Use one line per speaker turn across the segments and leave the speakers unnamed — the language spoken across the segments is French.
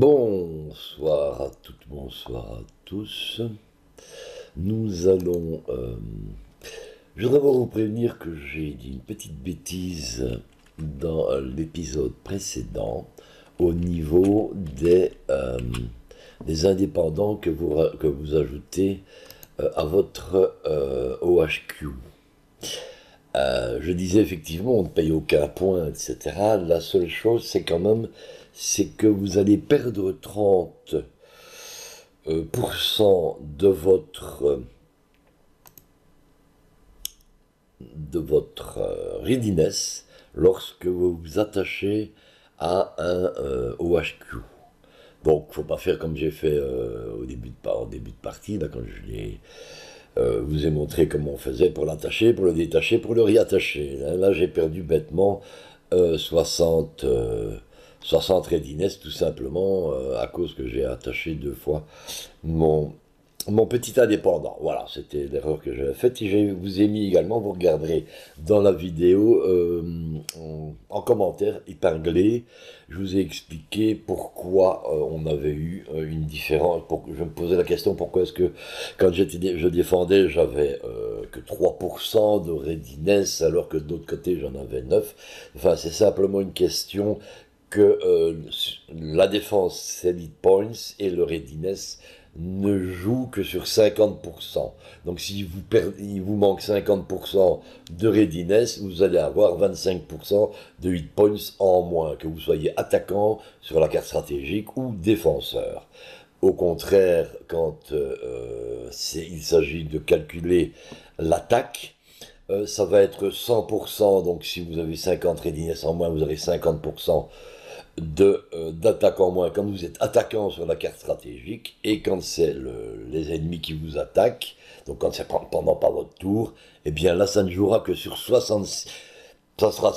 Bonsoir à toutes, bonsoir à tous. Nous allons... Euh, je voudrais vous prévenir que j'ai dit une petite bêtise dans l'épisode précédent au niveau des, euh, indépendants que vous, que vous ajoutez euh, à votre OHQ. je disais effectivement, on ne paye aucun point, etc. La seule chose, c'est quand même c'est que vous allez perdre 30% euh, de votre de votre euh, readiness lorsque vous vous attachez à un euh, OHQ. Donc, faut pas faire comme j'ai fait au, début de, début de partie, là, quand je vous ai montré comment on faisait pour l'attacher, pour le détacher, pour le réattacher. Là, j'ai perdu bêtement 60, 60 readiness tout simplement euh, à cause que j'ai attaché deux fois mon, mon petit indépendant. Voilà, c'était l'erreur que j'avais faite. Et je vous ai mis également, vous regarderez dans la vidéo euh, en, commentaire épinglé, je vous ai expliqué pourquoi euh, on avait eu une différence. Pour, je me posais la question pourquoi est-ce que quand je défendais, j'avais que 3% de readiness alors que de l'autre côté j'en avais 9. Enfin, c'est simplement une question que euh, la défense elite points et le readiness ne jouent que sur 50%. Donc si vous il vous manque 50% de readiness, vous allez avoir 25% de hit points en moins, que vous soyez attaquant sur la carte stratégique ou défenseur. Au contraire, quand euh, il s'agit de calculer l'attaque, euh, ça va être 100%, donc si vous avez 50 readiness en moins, vous avez 50% de euh, moins quand vous êtes attaquant sur la carte stratégique et quand c'est les ennemis qui vous attaquent, donc quand c'est pendant pas votre tour, eh bien là ça ne jouera que sur 66, ça sera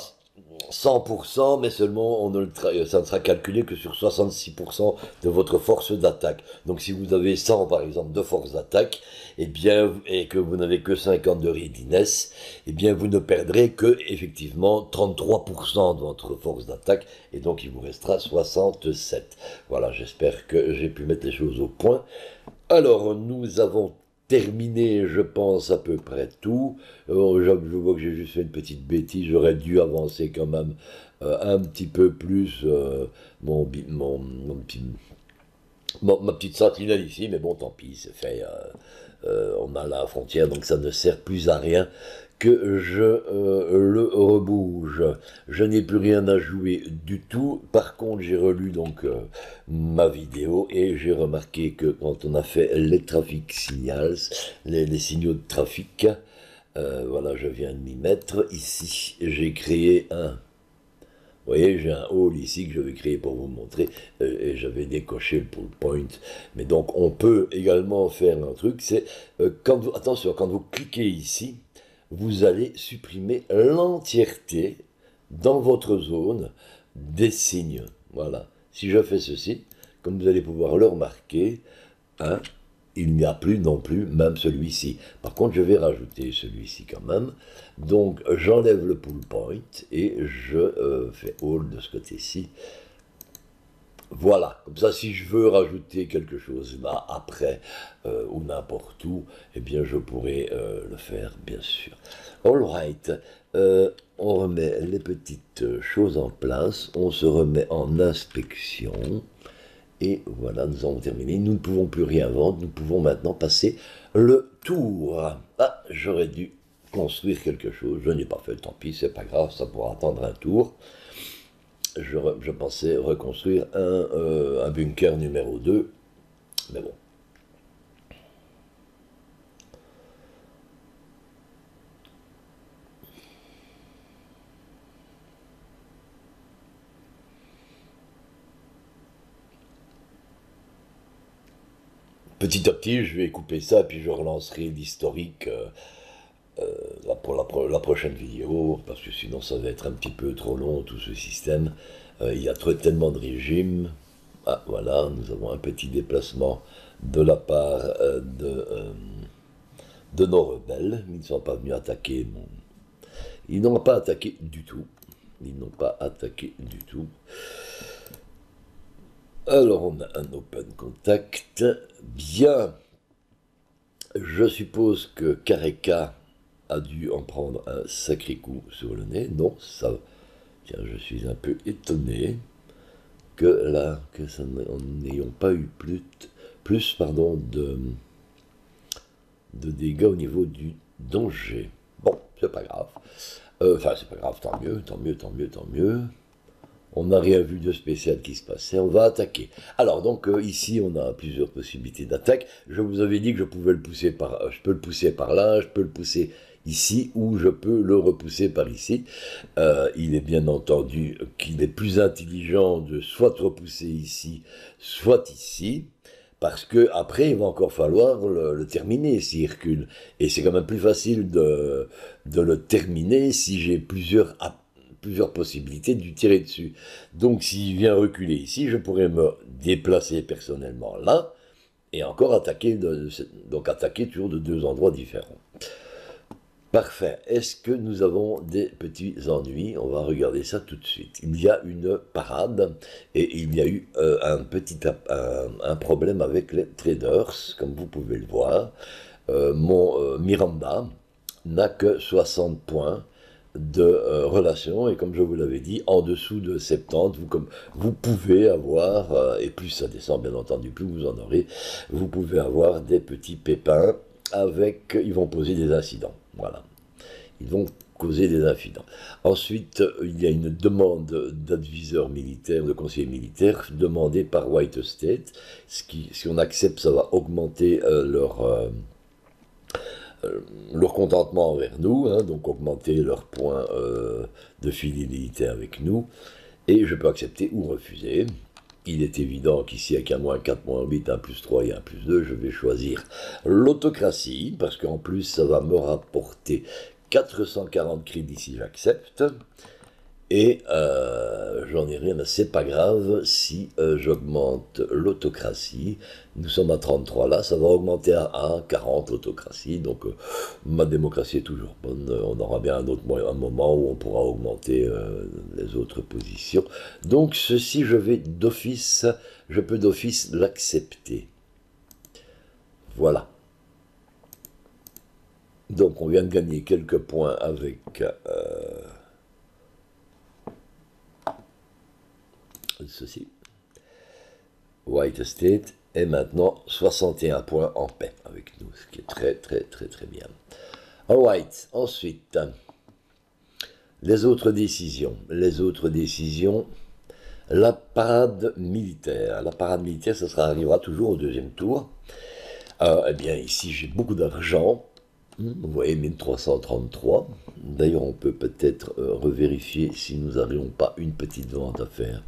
100%, mais seulement on ne le ça ne sera calculé que sur 66% de votre force d'attaque. Donc si vous avez 100 par exemple de force d'attaque, et eh et que vous n'avez que 50 de readiness, et eh bien vous ne perdrez que effectivement 33% de votre force d'attaque, et donc il vous restera 67. Voilà, j'espère que j'ai pu mettre les choses au point. Alors, nous avons terminé, je pense, à peu près tout. Euh, je, vois que j'ai juste fait une petite bêtise, j'aurais dû avancer quand même euh, un petit peu plus euh, mon, mon, ma petite sentinelle ici, mais bon, tant pis, c'est fait. on a la frontière, donc ça ne sert plus à rien que je le rebouge. Je n'ai plus rien à jouer du tout. Par contre, j'ai relu donc ma vidéo et j'ai remarqué que quand on a fait les trafic signals, les, signaux de trafic, euh, voilà, je viens de m'y mettre. Ici, j'ai créé un. Vous voyez, j'ai un hall ici que je vais pour vous montrer, euh, et j'avais décoché le pull point. Mais donc, on peut également faire un truc, c'est, euh, quand vous, attention, quand vous cliquez ici, vous allez supprimer l'entièreté dans votre zone des signes. Voilà. Si je fais ceci, comme vous allez pouvoir le remarquer, hein, il n'y a plus non plus même celui-ci. Par contre, je vais rajouter celui-ci quand même. Donc, j'enlève le pull point et je euh, fais all de ce côté-ci. Voilà, comme ça, si je veux rajouter quelque chose là après euh, ou n'importe où, eh bien, je pourrais euh, le faire, bien sûr. All right. Euh, on remet les petites choses en place, on se remet en inspection, et voilà, nous avons terminé. Nous ne pouvons plus rien vendre, nous pouvons maintenant passer le tour. Ah, j'aurais dû construire quelque chose, je n'ai pas fait, tant pis, c'est pas grave, ça pourra attendre un tour. Je, pensais reconstruire un, euh, un bunker numéro 2, mais bon, petit à petit, je vais couper ça, puis je relancerai l'historique euh, euh, pour la, prochaine vidéo, parce que sinon ça va être un petit peu trop long, tout ce système. Euh, il y a tellement de régimes. Ah, voilà, nous avons un petit déplacement de la part de, de nos rebelles. Ils ne sont pas venus attaquer. Ils n'ont pas attaqué du tout. Ils n'ont pas attaqué du tout. Alors, on a un open contact. Bien. Je suppose que Kareka a dû en prendre un sacré coup sur le nez. Non, ça. Tiens, je suis un peu étonné que là, que ça n'ayons pas eu plus, plus pardon, de, de dégâts au niveau du danger. Bon, c'est pas grave. Euh, enfin, c'est pas grave, tant mieux, tant mieux, tant mieux, tant mieux. On n'a rien vu de spécial qui se passait, on va attaquer. Alors donc euh, ici on a plusieurs possibilités d'attaque. Je vous avais dit que je pouvais le pousser par, je peux le pousser par là, je peux le pousser ici ou je peux le repousser par ici. Euh, il est bien entendu qu'il est plus intelligent de soit repousser ici, soit ici. Parce que après, il va encore falloir le, terminer s'il recule. Et c'est quand même plus facile de, le terminer si j'ai plusieurs, plusieurs possibilités de lui tirer dessus. Donc s'il vient reculer ici, je pourrais me déplacer personnellement là et encore attaquer, donc attaquer toujours de deux endroits différents. Parfait. Est-ce que nous avons des petits ennuis? On va regarder ça tout de suite. Il y a une parade et il y a eu euh, un petit un, problème avec les traders, comme vous pouvez le voir. Euh, mon euh, Miranda n'a que 60 points de relation et comme je vous l'avais dit, en dessous de 70, vous, comme, vous pouvez avoir, et plus ça descend bien entendu, plus vous en aurez, vous pouvez avoir des petits pépins avec, ils vont poser des incidents. Voilà. Ils vont causer des incidents. Ensuite, il y a une demande d'adviseur militaire, de conseiller militaire, demandée par White State. Si on accepte, ça va augmenter euh, leur, euh, euh, leur contentement envers nous, hein, donc augmenter leur point de fidélité avec nous. Et je peux accepter ou refuser. Il est évident qu'ici, avec un moins 4, moins 8, un plus 3 et un plus 2, je vais choisir l'autocratie, parce qu'en plus, ça va me rapporter 440 crédits si j'accepte. Et euh, j'en ai rien, c'est pas grave si euh, j'augmente l'autocratie. Nous sommes à 33 là, ça va augmenter à, 40 l'autocratie. Donc euh, ma démocratie est toujours bonne. On aura bien un autre moment où on pourra augmenter les autres positions. Donc ceci, je vais d'office, je peux d'office l'accepter. Voilà. Donc on vient de gagner quelques points avec ceci. White State est maintenant 61 points en paix avec nous, ce qui est très très très très bien. Alright, ensuite, les autres décisions. Les autres décisions, la parade militaire. La parade militaire, ça sera, arrivera toujours au deuxième tour. Euh, eh bien, ici, j'ai beaucoup d'argent. Vous voyez, 1333. D'ailleurs, on peut peut-être euh, revérifier si nous n'aurions pas une petite vente à faire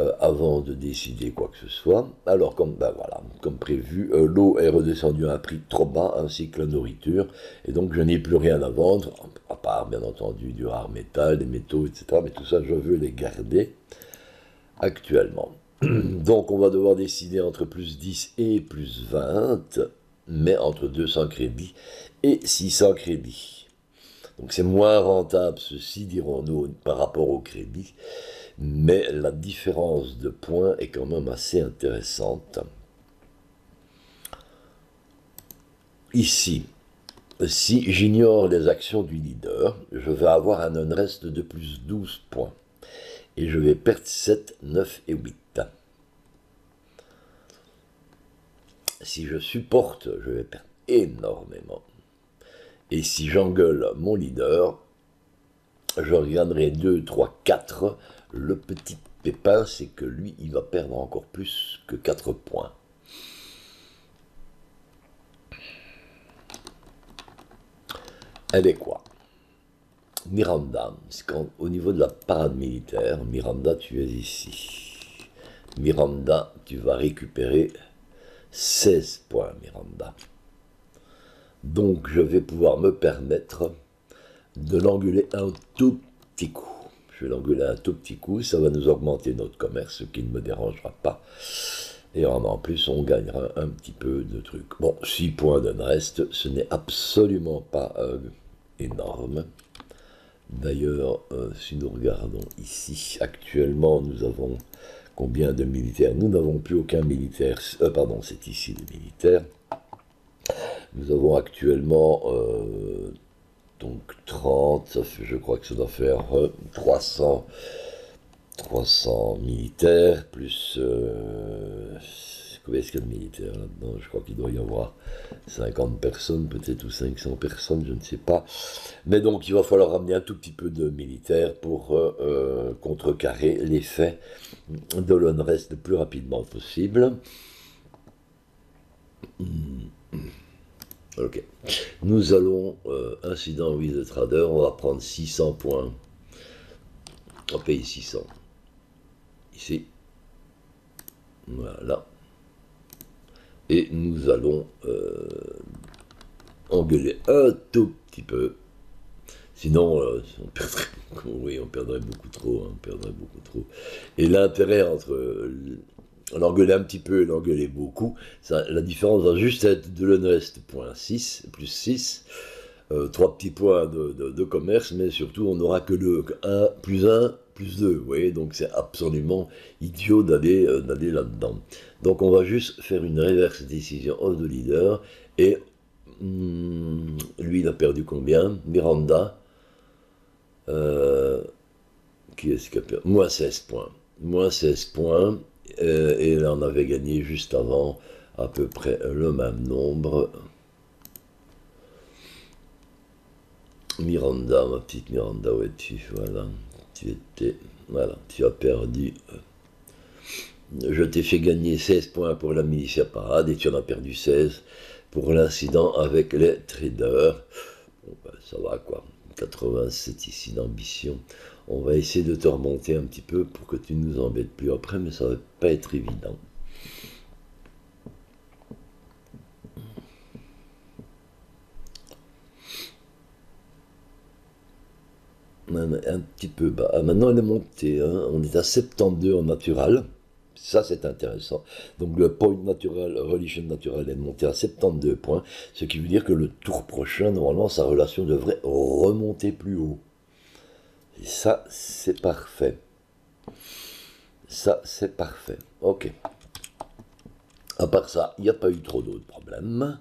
euh, avant de décider quoi que ce soit. Alors, comme, ben voilà, comme prévu, euh, l'eau est redescendue à un prix trop bas, ainsi que la nourriture, et donc je n'ai plus rien à vendre, à part, bien entendu, du rare métal, des métaux, etc. Mais tout ça, je veux les garder actuellement. Donc, on va devoir décider entre plus 10 et plus 20 mais entre 200 crédits et 600 crédits. Donc c'est moins rentable, ceci dirons-nous, par rapport au crédit, mais la différence de points est quand même assez intéressante. Ici, si j'ignore les actions du leader, je vais avoir un unrest de plus 12 points. Et je vais perdre 7, 9 et 8. Si je supporte, je vais perdre énormément. Et si j'engueule mon leader, je reviendrai 2, 3, 4. Le petit pépin, c'est que lui, il va perdre encore plus que 4 points. Elle est quoi? Miranda, au niveau de la parade militaire, Miranda, tu es ici. Miranda, tu vas récupérer 16 points, Miranda. Donc je vais pouvoir me permettre de l'engueuler un tout petit coup. Je vais l'engueuler un tout petit coup, ça va nous augmenter notre commerce, ce qui ne me dérangera pas. Et en plus, on gagnera un petit peu de trucs. Bon, 6 points d'un reste, ce n'est absolument pas euh, énorme. D'ailleurs, euh, si nous regardons ici, actuellement, nous avons combien de militaires Nous n'avons plus aucun militaire. Euh, pardon, c'est ici les militaires. Nous avons actuellement euh, donc 30, je crois que ça doit faire 300, euh, 300 militaires, plus a de militaires là-dedans Je crois qu'il doit y avoir 50 personnes, peut-être, ou 500 personnes, je ne sais pas. Mais donc, il va falloir ramener un tout petit peu de militaires pour euh, euh, contrecarrer l'effet de l'unrest le plus rapidement possible. Hmm. Ok. Nous allons, euh, incident with the trader, on va prendre 600 points. On va payer 600. Ici. Voilà et nous allons euh, engueuler un tout petit peu. Sinon, euh, on, perdrait, oui, on perdrait beaucoup trop, hein, on perdrait beaucoup trop. Et l'intérêt entre euh, l'engueuler un petit peu et l'engueuler beaucoup, la différence va juste être de l'honnête point 6, plus 6, trois petits points de, commerce, mais surtout on n'aura que le 1 plus 1 plus 2, vous voyez, donc c'est absolument idiot d'aller là-dedans. Donc on va juste faire une reverse décision of the leader et hmm, lui il a perdu combien? Miranda. Euh, qui est-ce qui a perdu? Moins 16 points. Moins 16 points. Euh, et là on avait gagné juste avant à peu près le même nombre. Miranda, ma petite Miranda, où es-tu? Voilà. Tu étais. Voilà, tu as perdu je t'ai fait gagner 16 points pour la militia parade et tu en as perdu 16 pour l'incident avec les traders. Bon, ben, ça va quoi. 87 ici d'ambition. On va essayer de te remonter un petit peu pour que tu ne nous embêtes plus après, mais ça va pas être évident. Un, petit peu bas. Ah, maintenant, elle est montée. Hein. On est à 72 en natural. Ça, c'est intéressant. Donc le point naturel, religion naturelle est monté à 72 points, ce qui veut dire que le tour prochain, normalement, sa relation devrait remonter plus haut. Et ça, c'est parfait. Ça, c'est parfait. Ok. À part ça, il n'y a pas eu trop d'autres problèmes.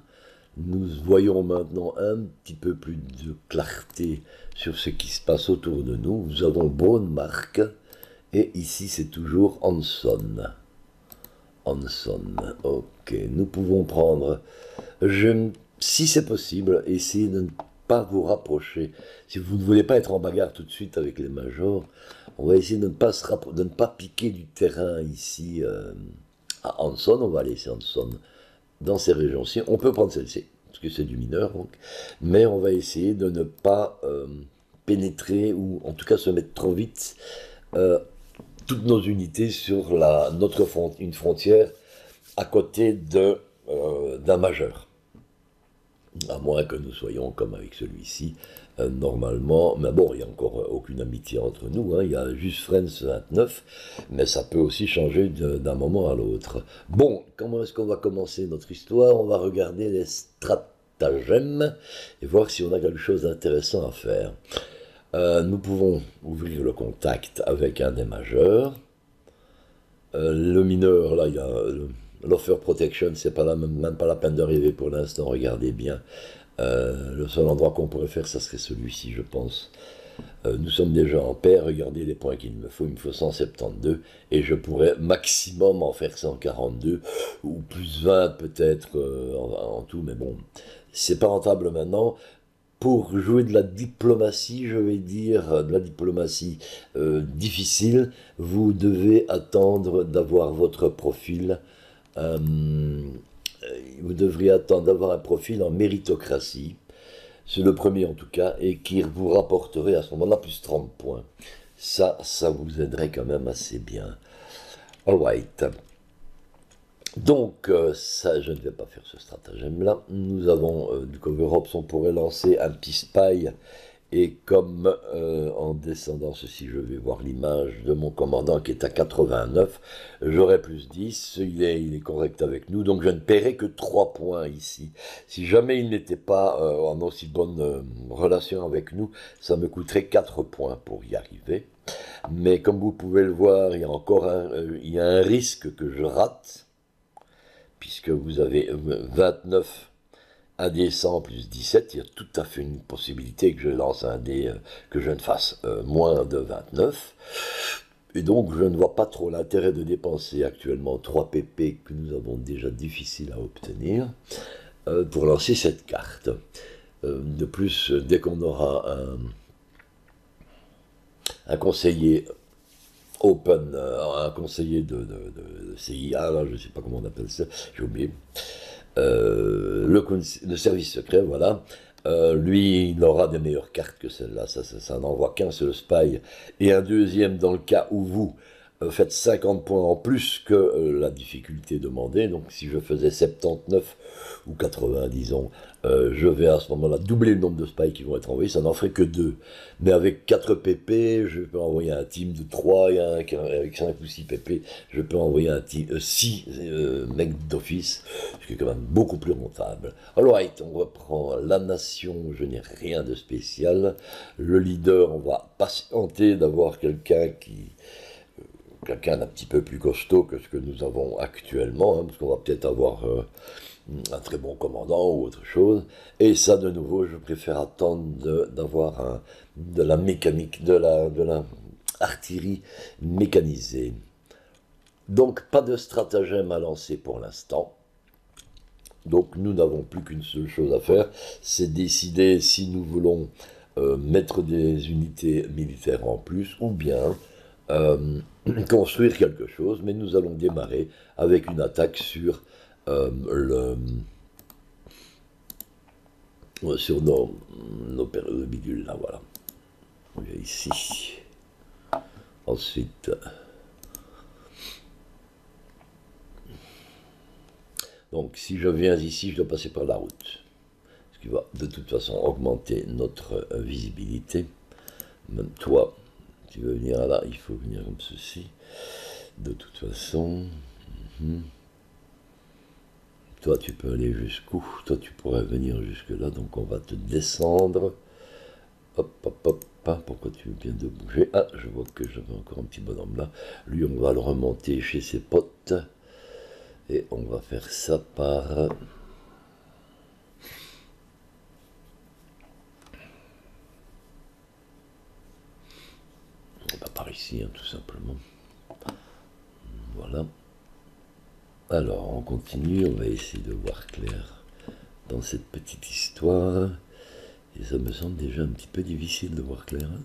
Nous voyons maintenant un petit peu plus de clarté sur ce qui se passe autour de nous. Nous avons marque. Et ici, c'est toujours Hanson. Hanson. Ok, nous pouvons prendre. Si c'est possible, essayez de ne pas vous rapprocher. Si vous ne voulez pas être en bagarre tout de suite avec les majors, on va essayer de ne pas, se de ne pas piquer du terrain ici euh, à Hanson. On va laisser Hanson dans ces régions-ci. On peut prendre celle-ci, parce que c'est du mineur, donc. Mais on va essayer de ne pas euh, pénétrer, ou en tout cas se mettre trop vite. Euh, toutes nos unités sur la, notre une frontière à côté euh, d'un majeur. À moins que nous soyons comme avec celui-ci, euh, normalement. Mais bon, il n'y a encore aucune amitié entre nous. Hein. il y a juste Friends 29, mais ça peut aussi changer d'un moment à l'autre. Bon, comment est-ce qu'on va commencer notre histoire? On va regarder les stratagèmes et voir si on a quelque chose d'intéressant à faire. Euh, nous pouvons ouvrir le contact avec un des majeurs. Euh, le mineur, là, il y a l'offer protection, c'est pas même, pas la peine d'arriver pour l'instant, regardez bien. Euh, le seul endroit qu'on pourrait faire, ça serait celui-ci, je pense. nous sommes déjà en paix, regardez les points qu'il me faut, il me faut 172, et je pourrais maximum en faire 142, ou plus 20 peut-être en, en, tout, mais bon, c'est pas rentable maintenant pour jouer de la diplomatie, je vais dire, de la diplomatie euh, difficile, vous devez attendre d'avoir votre profil. Euh, vous devriez attendre d'avoir un profil en méritocratie. C'est le premier en tout cas, et qui vous rapporterait à ce moment-là plus 30 points. Ça, ça vous aiderait quand même assez bien. Alright. Donc, euh, ça, je ne vais pas faire ce stratagème-là. Nous avons euh, du cover-ops, on pourrait lancer un petit spy Et comme euh, en descendant ceci, je vais voir l'image de mon commandant qui est à 89, j'aurai plus 10, il est, correct avec nous, donc je ne paierai que 3 points ici. Si jamais il n'était pas en aussi bonne relation avec nous, ça me coûterait 4 points pour y arriver. Mais comme vous pouvez le voir, il y a encore il y a un risque que je rate, puisque vous avez 29 un dé 100 plus 17, il y a tout à fait une possibilité que je lance un dé, euh, que je ne fasse euh, moins de 29. Et donc, je ne vois pas trop l'intérêt de dépenser actuellement 3 PP que nous avons déjà difficile à obtenir euh, pour lancer cette carte. de plus, dès qu'on aura un, un conseiller open, un conseiller de, CIA, là, je ne sais pas comment on appelle ça, j'ai oublié, euh, le, service secret, voilà, euh, lui, il aura des meilleures cartes que celle-là, ça, ça, ça n'envoie qu'un seul spy, et un deuxième dans le cas où vous euh, faites 50 points en plus que la difficulté demandée, donc si je faisais 79 ou 80, disons, euh, je vais à ce moment-là doubler le nombre de spies qui vont être envoyés, ça n'en ferait que deux. Mais avec 4 PP, je peux envoyer un team de 3, et avec 5 ou 6 PP, je peux envoyer un team, 6 euh, euh, mecs d'office, ce qui est quand même beaucoup plus rentable. Alors, on reprend la nation, je n'ai rien de spécial. Le leader, on va patienter d'avoir quelqu'un qui quelqu'un d'un petit peu plus costaud que ce que nous avons actuellement, hein, parce qu'on va peut-être avoir un très bon commandant ou autre chose. Et ça, de nouveau, je préfère attendre d'avoir de, la mécanique, de la, de la artillerie mécanisée. Donc, pas de stratagème à lancer pour l'instant. Donc, nous n'avons plus qu'une seule chose à faire, c'est décider si nous voulons euh, mettre des unités militaires en plus ou bien euh, construire quelque chose. Mais nous allons démarrer avec une attaque sur le, sur nos, nos de bidule, là, voilà. ici. Ensuite, donc si je viens ici, je dois passer par la route. Ce qui va de toute façon augmenter notre visibilité. Même toi, tu veux venir là, il faut venir comme ceci. De toute façon. Mhm. Toi, tu peux aller jusqu'où? Toi, tu pourrais venir jusque-là. Donc, on va te descendre. Hop, hop, hop. Hein, pourquoi tu viens de bouger? Ah, je vois que j'avais encore un petit bonhomme là. Lui, on va le remonter chez ses potes. Et on va faire ça par... par ici, hein, tout simplement. Voilà. Alors, on continue, on va essayer de voir clair dans cette petite histoire. Et ça me semble déjà un petit peu difficile de voir clair. Hein.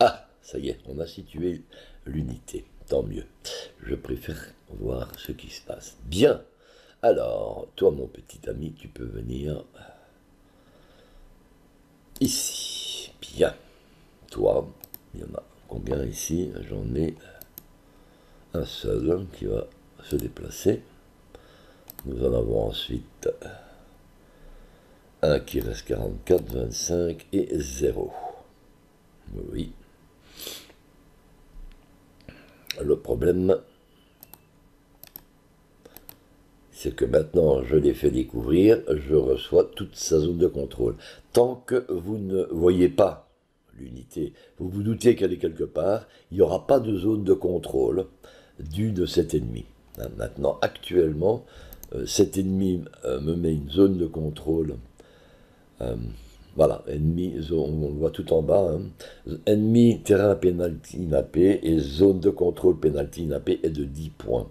ah, ça y est, on a situé l'unité. Tant mieux. Je préfère voir ce qui se passe. Bien. Alors, toi, mon petit ami, tu peux venir ici. Bien. Toi, il y en a combien ici? J'en ai un seul qui va se déplacer. Nous en avons ensuite un qui reste 44, 25 et 0. Oui. Le problème, c'est que maintenant je l'ai fait découvrir, je reçois toute sa zone de contrôle. Tant que vous ne voyez pas l'unité, vous vous doutez qu'elle est quelque part, il n'y aura pas de zone de contrôle du de cet ennemi. Maintenant, actuellement, euh, cet ennemi euh, me met une zone de contrôle. Euh, voilà, ennemi, on voit tout en bas. Hein. ennemi, terrain penalty inappé et zone de contrôle penalty inappé est de 10 points.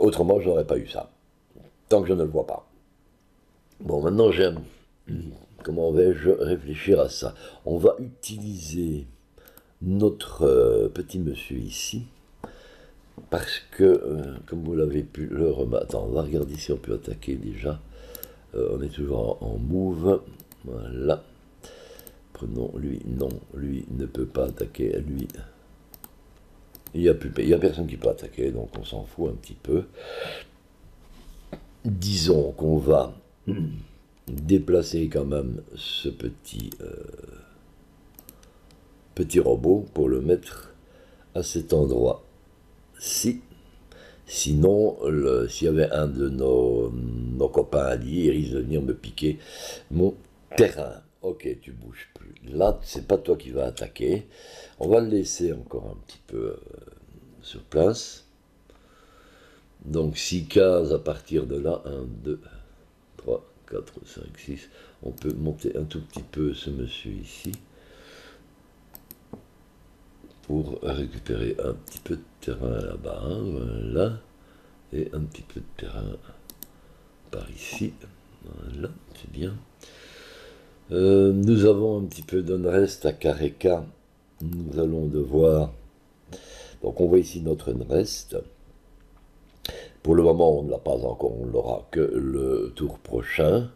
autrement, je n'aurais pas eu ça. Tant que je ne le vois pas. Bon, maintenant, j'aime. Comment vais-je réfléchir à ça? On va utiliser notre petit monsieur ici parce que, euh, comme vous l'avez pu le remarquer, on va regarder si on peut attaquer déjà. Euh, on est toujours en, move. Voilà. Prenons lui. Non, lui ne peut pas attaquer. Lui. Il n'y a, a personne qui peut attaquer, donc on s'en fout un petit peu. Disons qu'on va déplacer quand même ce petit. Euh, petit robot pour le mettre à cet endroit-ci. Sinon, s'il y avait un de nos, nos copains alliés, il risque de venir me piquer mon terrain. Ok, tu bouges plus. Là, c'est pas toi qui vas attaquer. On va le laisser encore un petit peu euh, sur place. Donc 6 cases à partir de là. 1, 2, 3, 4, 5, 6. On peut monter un tout petit peu ce monsieur ici pour récupérer un petit peu de terrain là-bas. Voilà. Et un petit peu de terrain par ici. Voilà, c'est bien. Euh, nous avons un petit peu d'un reste à Kareka. Nous allons devoir... Donc on voit ici notre reste. Pour le moment, on ne l'a pas encore, on l'aura que le tour prochain.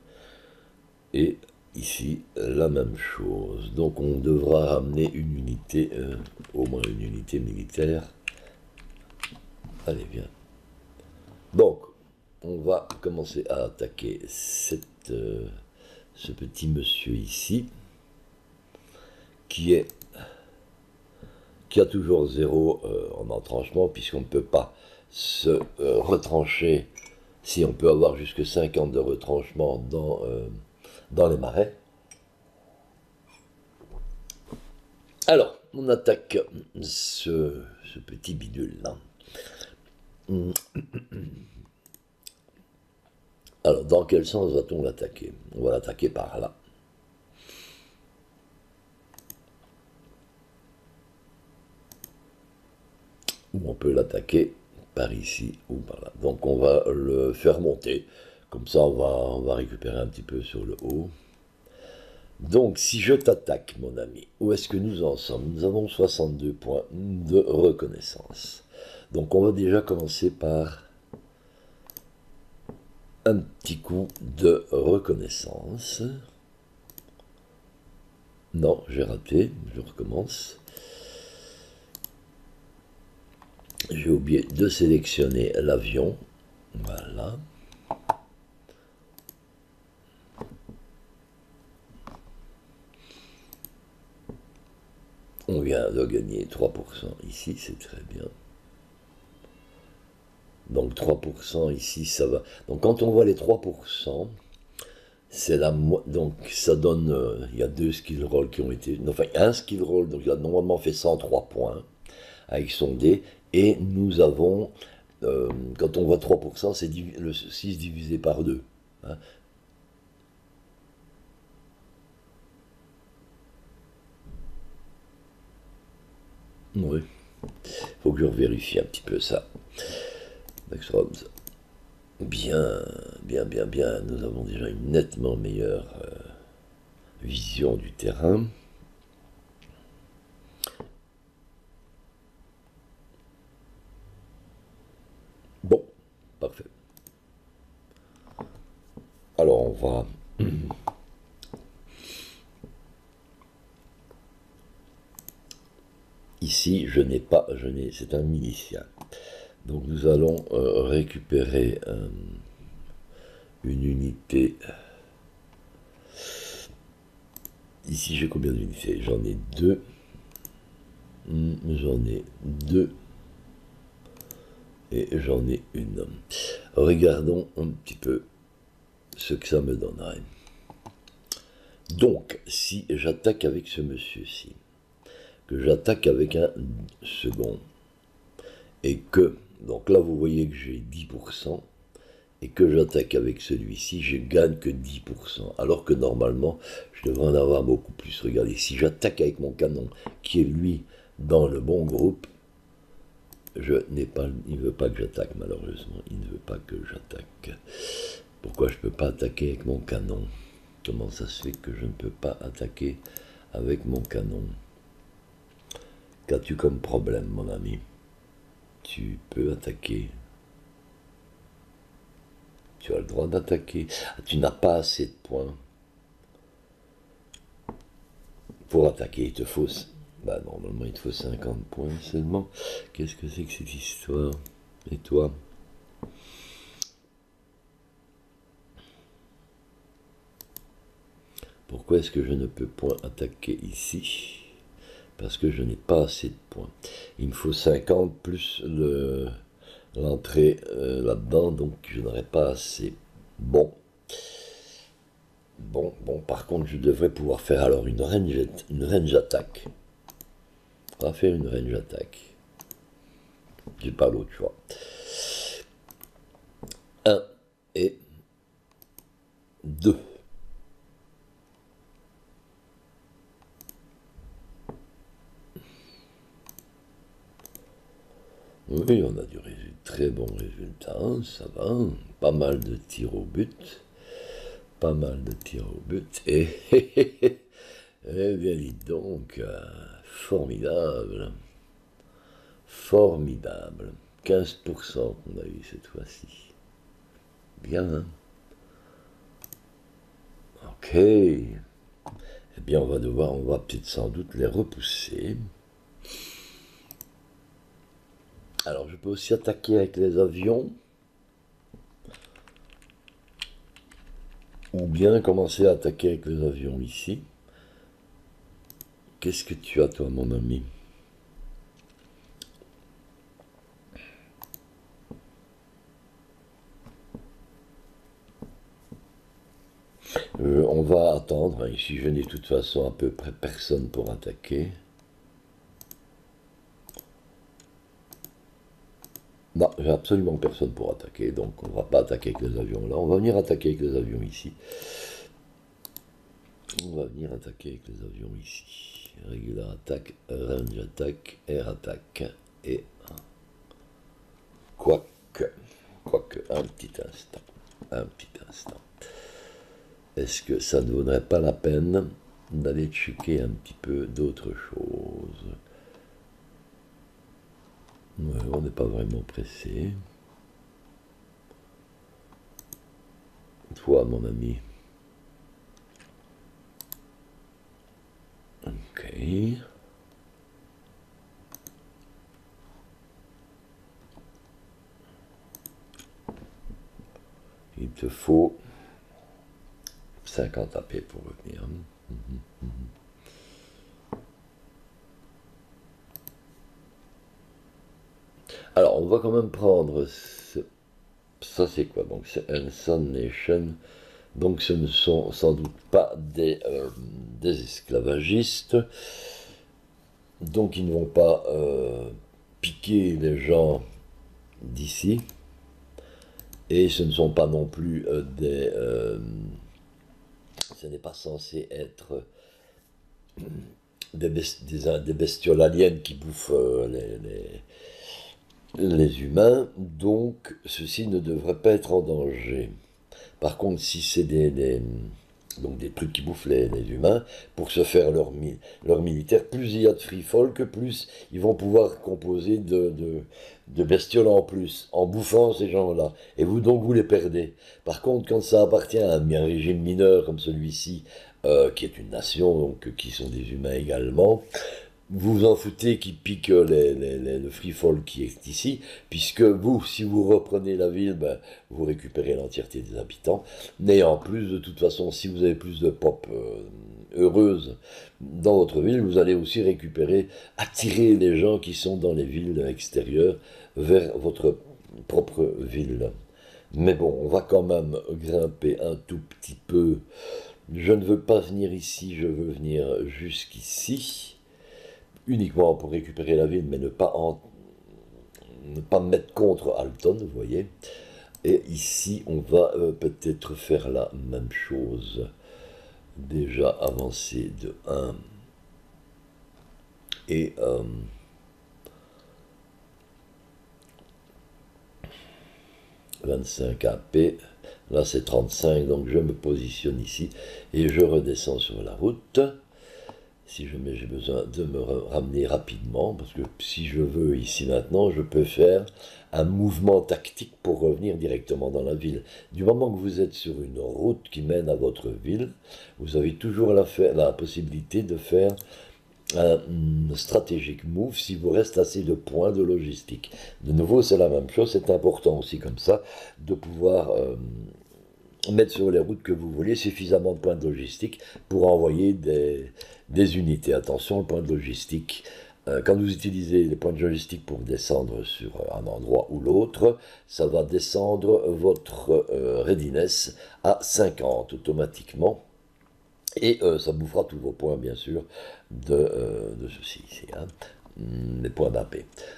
Et ici, la même chose. Donc on devra ramener une unité, euh, au moins une unité militaire. Allez, viens. Donc, on va commencer à attaquer cette, euh, ce petit monsieur ici, qui est qui a toujours zéro euh, en entranchement, puisqu'on ne peut pas se euh, retrancher, si on peut avoir jusque 50 de retranchement dans, dans les marais. Alors, on attaque ce, petit bidule-là. Alors, dans quel sens va-t-on l'attaquer? On va l'attaquer par là. Ou on peut l'attaquer par ici ou par là. Donc on va le faire monter. Comme ça, on va, on va récupérer un petit peu sur le haut. Donc, si je t'attaque, mon ami, où est-ce que nous en sommes? Nous avons 62 points de reconnaissance. Donc, on va déjà commencer par un petit coup de reconnaissance. Non, j'ai raté, je recommence. J'ai oublié de sélectionner l'avion. Voilà. On vient de gagner 3% ici, c'est très bien. Donc 3% ici, ça va. Donc quand on voit les 3%, c'est la donc ça donne, euh, il y a deux skill rolls qui ont été, enfin un skill roll, donc il a normalement fait 103 points avec son dé, et nous avons, euh, quand on voit 3%, c'est le 6 divisé par 2. Oui. Faut que je vérifie un petit peu ça. Max Bien, bien, bien, bien. Nous avons déjà une nettement meilleure euh, vision du terrain. Bon, parfait. Alors on va Ici, je n'ai pas, je n'ai, c'est un milicien. Donc nous allons euh, récupérer euh, une unité. Ici, j'ai combien d'unités? J'en ai deux. J'en ai deux. Et j'en ai une. Regardons un petit peu ce que ça me donnerait. Donc, si j'attaque avec ce monsieur-ci, que j'attaque avec un second, et que, donc là vous voyez que j'ai 10%, et que j'attaque avec celui-ci, je gagne que 10%, alors que normalement, je devrais en avoir beaucoup plus. Regardez, si j'attaque avec mon canon, qui est lui dans le bon groupe, je il ne veut pas que j'attaque malheureusement, il ne veut pas que j'attaque. Pourquoi je ne peux pas attaquer avec mon canon? Comment ça se fait que je ne peux pas attaquer avec mon canon? Qu'as-tu comme problème, mon ami? Tu peux attaquer. Tu as le droit d'attaquer. Ah, tu n'as pas assez de points. Pour attaquer, il te faut... Bah, normalement, il te faut 50 points seulement. Qu'est-ce que c'est que cette histoire? Et toi? Pourquoi est-ce que je ne peux point attaquer ici? Parce que je n'ai pas assez de points. Il me faut 50 plus l'entrée euh, là-dedans, donc je n'aurai pas assez. Bon. Bon, bon, par contre, je devrais pouvoir faire alors une range, une range attaque. On va faire une range attaque. J'ai pas l'autre choix. 1 et 2. Oui, on a du très bon résultat, ça va. Pas mal de tirs au but. Pas mal de tirs au but. Et, eh bien, dites donc, euh, formidable. Formidable. 15% qu'on a eu cette fois-ci. Bien, hein Ok. Eh bien, on va devoir, on va peut-être sans doute les repousser. Alors, je peux aussi attaquer avec les avions. Ou bien commencer à attaquer avec les avions ici. Qu'est-ce que tu as, toi, mon ami? Euh, on va attendre. Ici, je n'ai de toute façon à peu près personne pour attaquer. Non, j'ai absolument personne pour attaquer, donc on ne va pas attaquer avec les avions là. On va venir attaquer avec les avions ici. On va venir attaquer avec les avions ici. Regular attack, range attack, air attack et quoique, quoique, un petit instant, un petit instant. Est-ce que ça ne vaudrait pas la peine d'aller checker un petit peu d'autres choses? On n'est pas vraiment pressé. Toi, mon ami. Ok. Il te faut 50 AP pour revenir. Mhm, mhm. Alors, on va quand même prendre. Ça, c'est quoi? Donc, c'est Sun Nation. Donc, ce ne sont sans doute pas des, euh, esclavagistes. Donc, ils ne vont pas euh, piquer les gens d'ici. Et ce ne sont pas non plus euh, des. ce n'est pas censé être des, des, bestioles aliens qui bouffent les humains, donc ceci ne devrait pas être en danger. Par contre, si c'est des, donc des trucs qui bouffent les, humains, pour se faire leur, leur militaire, plus il y a de free folk, plus ils vont pouvoir composer de, de, bestioles en plus, en bouffant ces gens-là. Et vous donc vous les perdez. Par contre, quand ça appartient à un, régime mineur comme celui-ci, euh, qui est une nation, donc qui sont des humains également, vous vous en foutez qui pique les, le free fall qui est ici, puisque vous, si vous reprenez la ville, ben, vous récupérez l'entièreté des habitants. Mais en plus, de toute façon, si vous avez plus de pop euh, heureuses dans votre ville, vous allez aussi récupérer, attirer les gens qui sont dans les villes extérieures vers votre propre ville. Mais bon, on va quand même grimper un tout petit peu. Je ne veux pas venir ici, je veux venir jusqu'ici uniquement pour récupérer la ville, mais ne pas, en, ne pas mettre contre Alton, vous voyez. Et ici, on va euh, peut-être faire la même chose. Déjà avancé de 1. Et... Euh, « 25 AP, là c'est 35, donc je me positionne ici et je redescends sur la route si jamais j'ai besoin de me ramener rapidement, parce que si je veux ici maintenant, je peux faire un mouvement tactique pour revenir directement dans la ville. Du moment que vous êtes sur une route qui mène à votre ville, vous avez toujours la, la possibilité de faire un stratégique move si vous reste assez de points de logistique. De nouveau, c'est la même chose, c'est important aussi comme ça de pouvoir euh, mettre sur les routes que vous voulez suffisamment de points de logistique pour envoyer des, unités. Attention, le point de logistique, euh, quand vous utilisez les points de logistique pour descendre sur un endroit ou l'autre, ça va descendre votre euh, readiness à 50 automatiquement. Et euh, ça bouffera tous vos points, bien sûr, de, de ceci ici, hein, les points d'AP.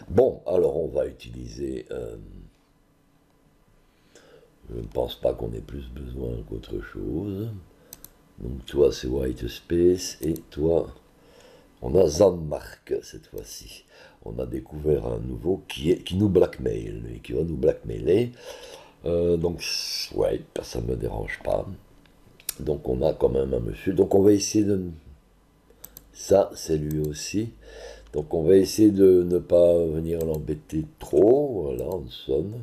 Bon, alors on va utiliser... je ne pense pas qu'on ait plus besoin qu'autre chose. Donc toi c'est White Space et toi on a Zanmark cette fois-ci. On a découvert un nouveau qui, nous blackmail et qui va nous blackmailer. Euh, donc ouais, ça ne me dérange pas. Donc on a quand même un monsieur. Donc on va essayer de... Ça c'est lui aussi. Donc on va essayer de ne pas venir l'embêter trop. Voilà, on sonne.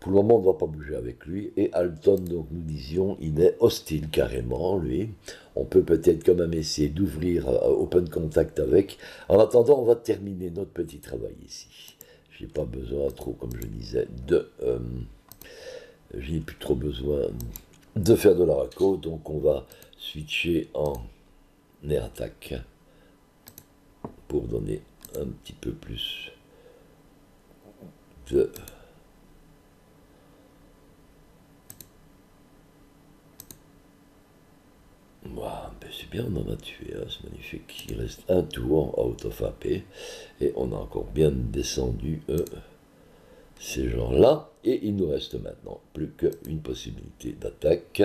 Pour le moment, on ne va pas bouger avec lui. Et Alton, donc nous disions, il est hostile carrément, lui. On peut peut-être quand même essayer d'ouvrir euh, open contact avec. En attendant, on va terminer notre petit travail ici. J'ai pas besoin trop, comme je disais, de... Euh, j'ai plus trop besoin de faire de la raco, donc on va switcher en air attack pour donner un petit peu plus de C'est bien, on en a tué un, c'est magnifique. Il reste un tour out of. Et on a encore bien descendu euh, ces gens-là. Et il nous reste maintenant plus qu'une possibilité d'attaque.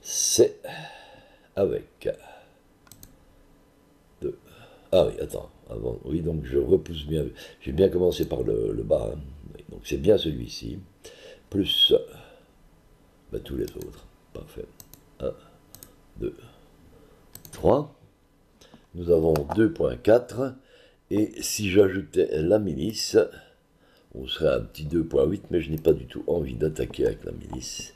C'est avec... Deux. Ah oui, attends. Avant, oui, donc je repousse bien. J'ai bien commencé par le, bas. Hein. Donc c'est bien celui-ci. Plus ben, tous les autres. Parfait. 1, 2, 3. Nous avons 2.4. Et si j'ajoutais la milice, on serait à un petit 2.8, mais je n'ai pas du tout envie d'attaquer avec la milice.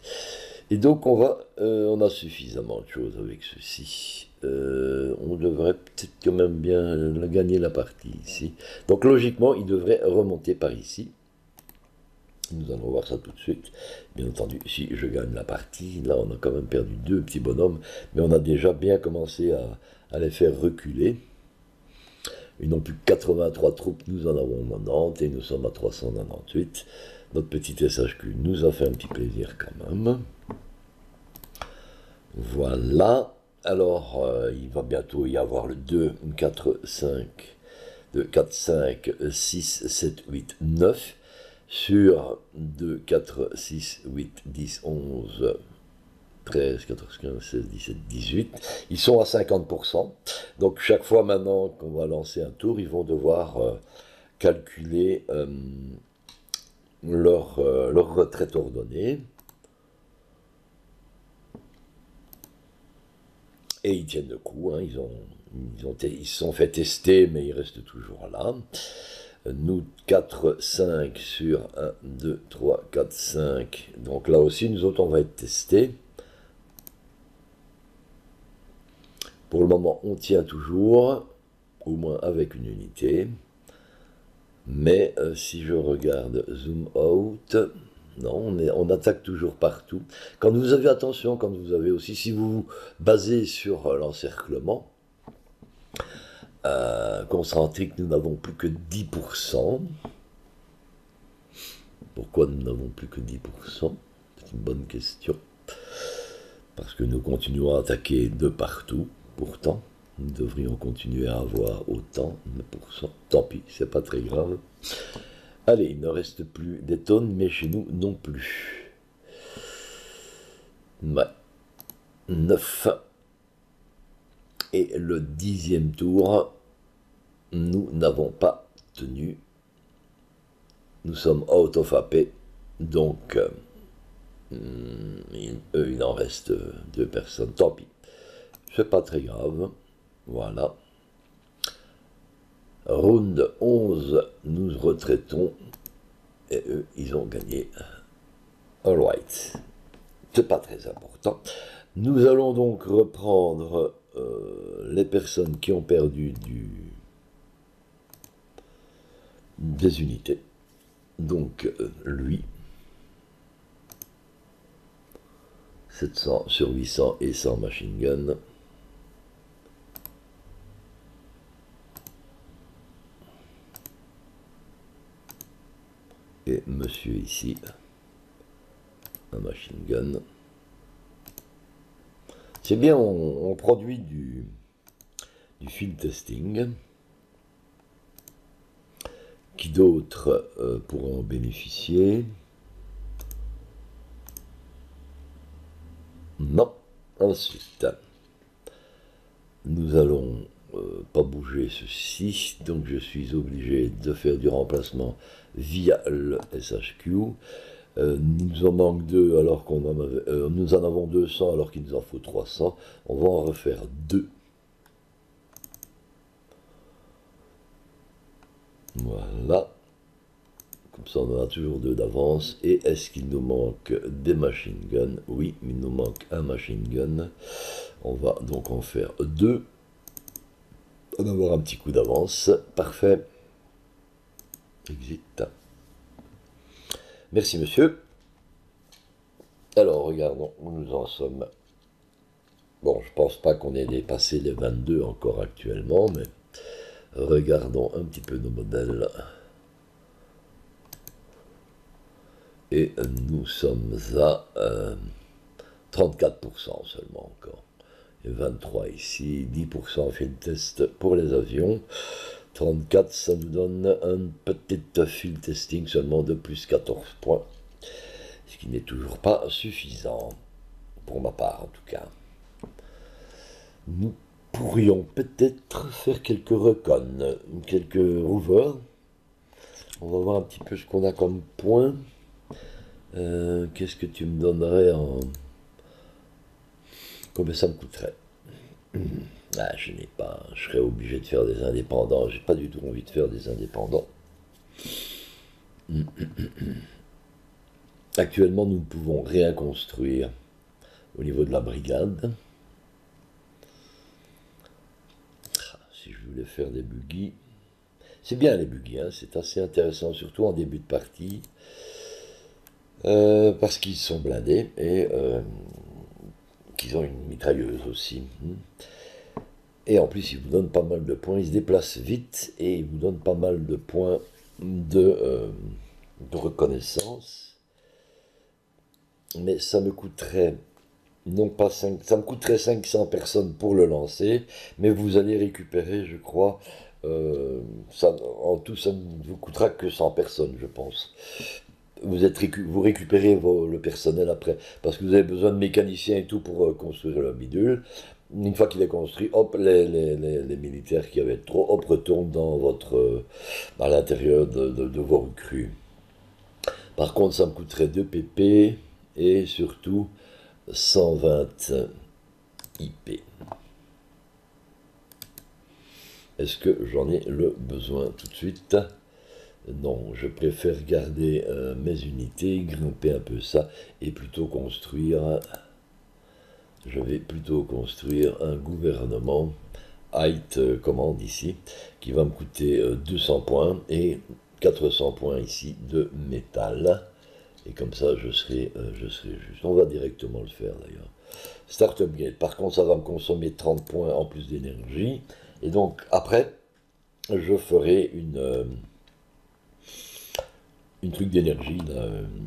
Et donc on va, euh, on a suffisamment de choses avec ceci. Euh, on devrait peut-être quand même bien gagner la partie ici. Donc logiquement, il devrait remonter par ici. Nous allons voir ça tout de suite. Bien entendu, si je gagne la partie, là on a quand même perdu deux petits bonhommes, mais on a déjà bien commencé à, les faire reculer. Ils n'ont plus que 83 troupes, nous en avons 90 et nous sommes à 398. Notre petit SHQ nous a fait un petit plaisir quand même. Voilà. Alors, euh, il va bientôt y avoir le 2, 4, 5, 2, 4, 5, 6, 7, 8, 9 sur 2, 4, 6, 8, 10, 11, 13, 14, 15, 16, 17, 18. Ils sont à 50%. Donc chaque fois maintenant qu'on va lancer un tour, ils vont devoir euh, calculer euh, leur, euh, leur, retraite ordonnée. Et ils tiennent le coup. Hein. ils se sont fait tester, mais ils restent toujours là nous 4, 5 sur 1, 2, 3, 4, 5. Donc là aussi, nous autres, on va être testés. Pour le moment, on tient toujours, au moins avec une unité. Mais euh, si je regarde zoom out, non, on, est, on, attaque toujours partout. Quand vous avez, attention, quand vous avez aussi, si vous vous basez sur l'encerclement, euh, concentrique, nous n'avons plus que 10%. Pourquoi nous n'avons plus que 10% C'est une bonne question. Parce que nous continuons à attaquer de partout, pourtant. Nous devrions continuer à avoir autant de pourcents. Tant pis, c'est pas très grave. Allez, il ne reste plus des tonnes, mais chez nous non plus. Ouais. 9. Et le dixième tour, nous n'avons pas tenu. Nous sommes out of donc euh, il, en reste deux personnes. Tant pis, c'est pas très grave. Voilà. Round 11, nous retraitons et eux, ils ont gagné. Alright. C'est pas très important. Nous allons donc reprendre euh, les personnes qui ont perdu du, des unités. Donc, euh, lui, 700 sur 800 et 100 machine gun. Et monsieur ici, un machine gun. C'est bien, on, produit du, du field testing. Qui d'autres euh, pourront en bénéficier Non. Ensuite, nous allons euh, pas bouger ceci, donc je suis obligé de faire du remplacement via le SHQ. Euh, nous en manque deux alors qu'on en avait, euh, nous en avons 200 alors qu'il nous en faut 300. On va en refaire deux. Voilà. Comme ça, on en a toujours deux d'avance. Et est-ce qu'il nous manque des machine guns? Oui, il nous manque un machine gun. On va donc en faire deux. On va avoir un petit coup d'avance. Parfait. Exit. Merci, monsieur. Alors, regardons où nous en sommes. Bon, je pense pas qu'on ait dépassé les 22 encore actuellement, mais regardons un petit peu nos modèles. Et nous sommes à 34% euh, seulement encore. Et 23 ici, 10% field test pour les avions. 34, ça nous donne un petit field testing seulement de plus 14 points. Ce qui n'est toujours pas suffisant, pour ma part en tout cas. Nous pourrions peut-être faire quelques recon, quelques rovers. On va voir un petit peu ce qu'on a comme points. Euh, qu'est-ce que tu me donnerais en... Combien ça me coûterait? Ah, Je n'ai pas... Je serais obligé de faire des indépendants. J'ai pas du tout envie de faire des indépendants. Actuellement, nous ne pouvons rien construire au niveau de la brigade. Ah, si je voulais faire des buggy, c'est bien les buggy, hein, c'est assez intéressant, surtout en début de partie. Euh, parce qu'ils sont blindés et euh, qu'ils ont une mitrailleuse aussi. Et en plus, ils vous donnent pas mal de points. Ils se déplacent vite et ils vous donnent pas mal de points de, euh, reconnaissance. Mais ça me coûterait non pas 5, ça me coûterait 500 personnes pour le lancer, mais vous allez récupérer, je crois, ça, en tout, ça ne vous coûtera que 100 personnes, je pense vous, êtes vous récupérez le personnel après, parce que vous avez besoin de mécaniciens et tout pour euh, construire le bidule. Une fois qu'il est construit, hop, les, militaires qui avaient trop, hop, retournent dans votre, euh, à l'intérieur de, vos recrues. Par contre, ça me coûterait 2 pp et surtout 120 IP. Est-ce que j'en ai le besoin tout de suite? Non, je préfère garder euh, mes unités, grimper un peu ça, et plutôt construire, je vais plutôt construire un gouvernement, height euh, commande ici, qui va me coûter 200 euh, points, et 400 points ici de métal. Et comme ça, je serai, je serai juste. On va directement le faire d'ailleurs. Startup Gate, par contre, ça va me consommer 30 points en plus d'énergie. Et donc, après, je ferai une une truc d'énergie,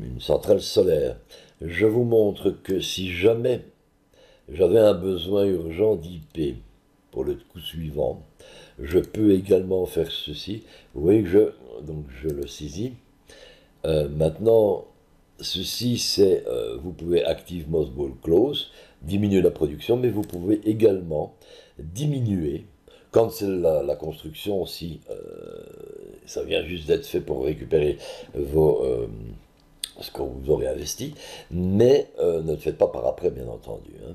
une centrale solaire. Je vous montre que si jamais j'avais un besoin urgent d'IP pour le coup suivant, je peux également faire ceci. Vous voyez que je, donc je le saisis. Euh, maintenant, ceci c'est, euh, vous pouvez active Mothball Close, diminuer la production, mais vous pouvez également diminuer quand c'est la, construction aussi, euh, ça vient juste d'être fait pour récupérer vos, euh, ce que vous aurez investi, mais euh, ne le faites pas par après, bien entendu. Hein.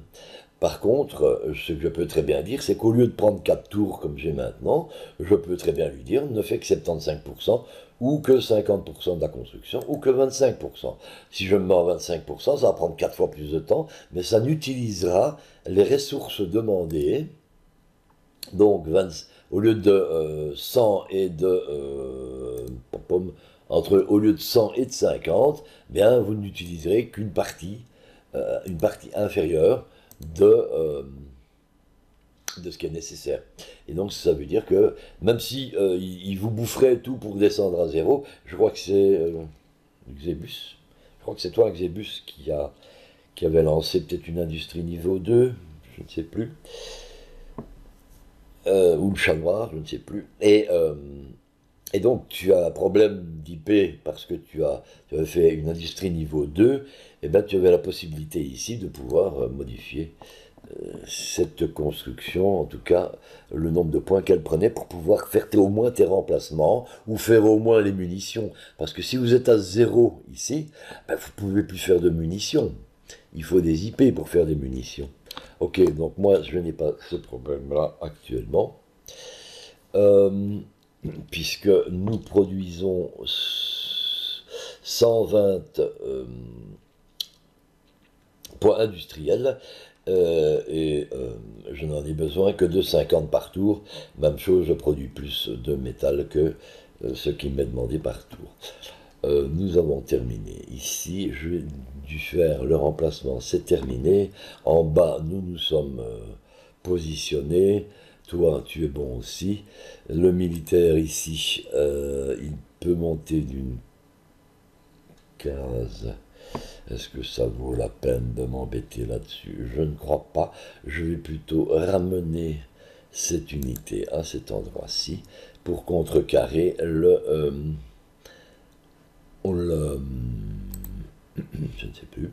Par contre, ce que je peux très bien dire, c'est qu'au lieu de prendre 4 tours comme j'ai maintenant, je peux très bien lui dire ne fait que 75% ou que 50% de la construction ou que 25%. Si je me mets à 25%, ça va prendre 4 fois plus de temps, mais ça n'utilisera les ressources demandées donc, au lieu de 100 euh, et de... Euh, entre, au lieu de 100 et de 50, bien, vous n'utiliserez qu'une partie euh, une partie inférieure de, euh, de ce qui est nécessaire. Et donc ça veut dire que même si euh, il, vous boufferait tout pour descendre à zéro, je crois que c'est Xebus, je crois que c'est toi Xebus qui a qui avait lancé peut-être une industrie niveau 2, je ne sais plus, ou le chat noir, je ne sais plus. Et et donc, tu as un problème d'IP parce que tu as, tu fait une industrie niveau 2, et eh bien tu avais la possibilité ici de pouvoir euh, modifier euh, cette construction, en tout cas le nombre de points qu'elle prenait pour pouvoir faire au moins tes remplacements ou faire au moins les munitions. Parce que si vous êtes à zéro ici, ben, vous ne pouvez plus faire de munitions. Il faut des IP pour faire des munitions. Ok, donc moi je n'ai pas ce problème-là actuellement. Euh, puisque nous produisons 120 euh, points industriels euh, et euh, je n'en ai besoin que de 50 par tour. Même chose, je produis plus de métal que ce qui m'est demandé par tour. nous avons terminé ici. Je dû faire le remplacement, c'est terminé. En bas, nous nous sommes positionnés toi, tu es bon aussi. Le militaire ici, euh, il peut monter d'une case. Est-ce que ça vaut la peine de m'embêter là-dessus? Je ne crois pas. Je vais plutôt ramener cette unité à cet endroit-ci pour contrecarrer le... Euh, le je ne sais plus.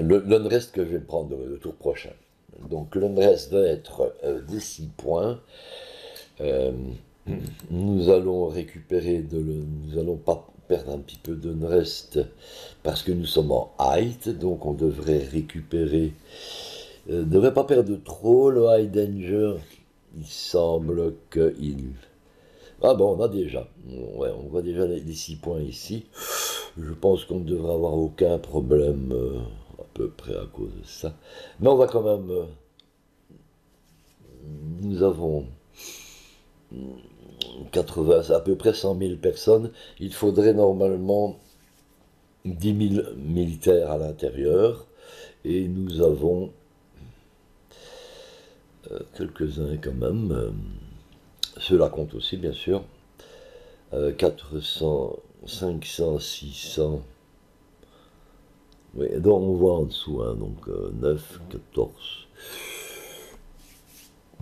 L'unrest que je vais prendre le tour prochain. Donc l'unrest va être euh, des 6 points. Euh, nous allons récupérer de le, nous allons pas perdre un petit peu d'unrest parce que nous sommes en height, donc on devrait récupérer, euh, devrait pas perdre trop le high danger. Il semble qu'il ah bon, on a déjà. Ouais, on voit déjà les, 6 points ici. Je pense qu'on ne devrait avoir aucun problème euh, à peu près à cause de ça. Mais on va quand même... Euh, nous avons 80, à peu près 100 000 personnes. Il faudrait normalement 10 000 militaires à l'intérieur. Et nous avons euh, quelques-uns quand même. Cela compte aussi, bien sûr. 400, 500, 600. Oui, donc on voit en dessous, hein, donc 9, euh, 14.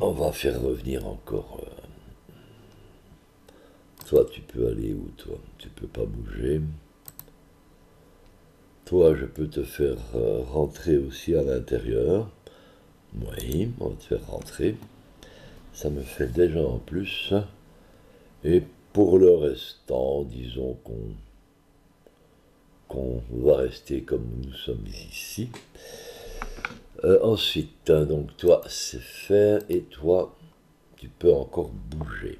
On va faire revenir encore. Euh, toi, tu peux aller où, toi? Tu peux pas bouger. Toi, je peux te faire euh, rentrer aussi à l'intérieur. Oui, on va te faire rentrer ça me fait déjà en plus. Et pour le restant, disons qu'on va rester comme nous sommes ici. Euh, ensuite, hein, donc toi, c'est fait, et toi, tu peux encore bouger.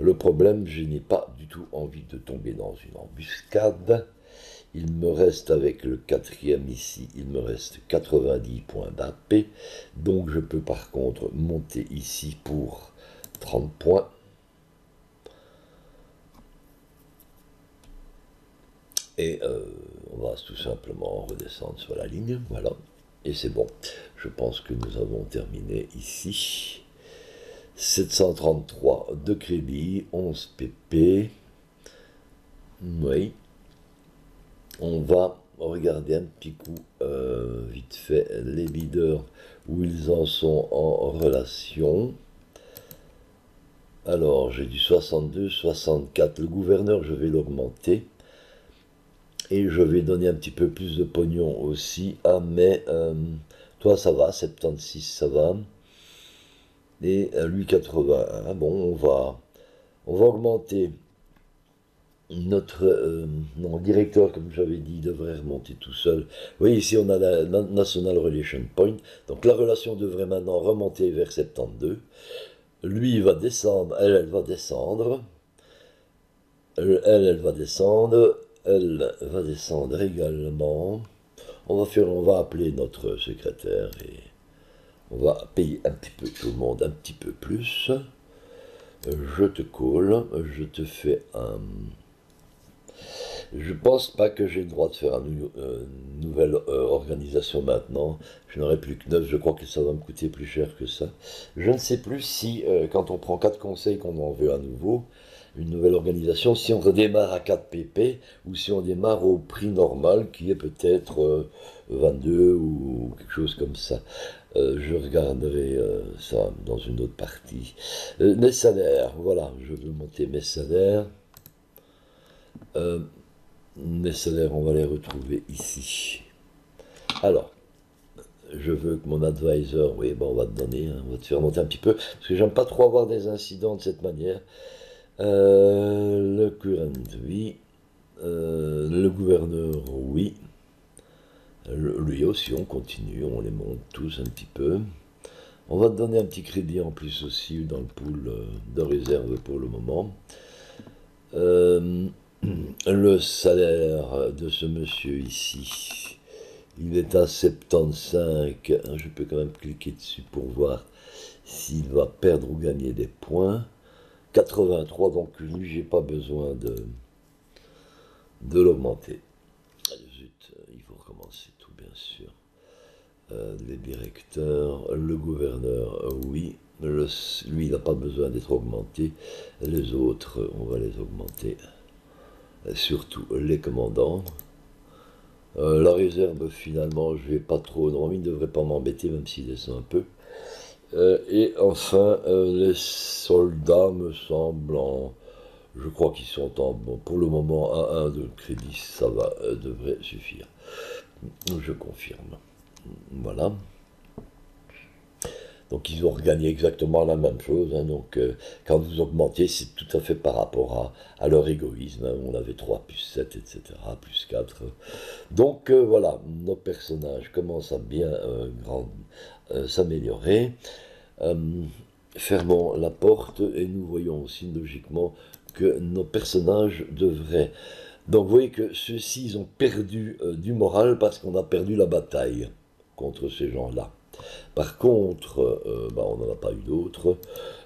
Le problème, je n'ai pas du tout envie de tomber dans une embuscade. Il me reste avec le quatrième ici, il me reste 90 points d'AP. Donc je peux par contre monter ici pour 30 points. Et euh, on va tout simplement redescendre sur la ligne. Voilà. Et c'est bon. Je pense que nous avons terminé ici. 733 de crédit, 11 pp. Oui, on va regarder un petit coup euh, vite fait les leaders où ils en sont en relation. Alors j'ai du 62, 64. Le gouverneur, je vais l'augmenter. Et je vais donner un petit peu plus de pognon aussi. Ah mais euh, toi ça va, 76 ça va. Et euh, lui 80. Bon on va, on va augmenter notre euh, directeur, comme j'avais dit, devrait remonter tout seul. Vous voyez, ici, on a la National Relation Point. Donc, la relation devrait maintenant remonter vers 72. Lui, il va descendre. Elle, elle va descendre. Elle, elle va descendre. Elle va descendre également. On va faire, on va appeler notre secrétaire et on va payer un petit peu tout le monde, un petit peu plus. Je te colle, je te fais un Je pense pas que j'ai le droit de faire une euh, nouvelle euh, organisation maintenant. Je n'aurai plus que 9, je crois que ça va me coûter plus cher que ça. Je ne sais plus si, quand on prend 4 conseils, qu'on en veut à nouveau, une nouvelle organisation, si on redémarre à 4 pp ou si on démarre au prix normal qui est peut-être 22 ou quelque chose comme ça. je regarderai ça dans une autre partie. mes salaires, voilà, je veux monter mes salaires. Euh, les salaires, on va les retrouver ici. Alors, je veux que mon advisor, oui, bon, on va te donner, hein, on va te faire monter un petit peu, parce que j'aime pas trop avoir des incidents de cette manière. Euh, le current, oui. Euh, le gouverneur, oui. lui aussi, on continue, on les monte tous un petit peu. On va te donner un petit crédit en plus aussi dans le pool de réserve pour le moment. Euh, le salaire de ce monsieur ici, il est à 75. Je peux quand même cliquer dessus pour voir s'il va perdre ou gagner des points. 83, donc lui, j'ai pas besoin de, l'augmenter. Zut, il faut recommencer tout, bien sûr. Euh, les directeurs, le gouverneur, oui. lui, il n'a pas besoin d'être augmenté. Les autres, on va les augmenter surtout les commandants. Euh, la réserve, finalement, je vais pas trop. Non, il ne devrait pas m'embêter, même s'il descend un peu. Euh, et enfin, euh, les soldats me semblent Je crois qu'ils sont en. Bon, pour le moment, à 1 de crédit, ça va, devrait suffire. Je confirme. Voilà. Donc ils ont regagné exactement la même chose. Hein. donc euh, quand vous augmentez, c'est tout à fait par rapport à, leur égoïsme. Hein. on avait 3 plus 7, etc., plus 4. Donc euh, voilà, nos personnages commencent à bien euh, s'améliorer. fermons la porte et nous voyons aussi logiquement que nos personnages devraient... Donc vous voyez que ceux-ci, ils ont perdu du moral parce qu'on a perdu la bataille contre ces gens-là. Par contre, euh, bah, on n'en a pas eu d'autres.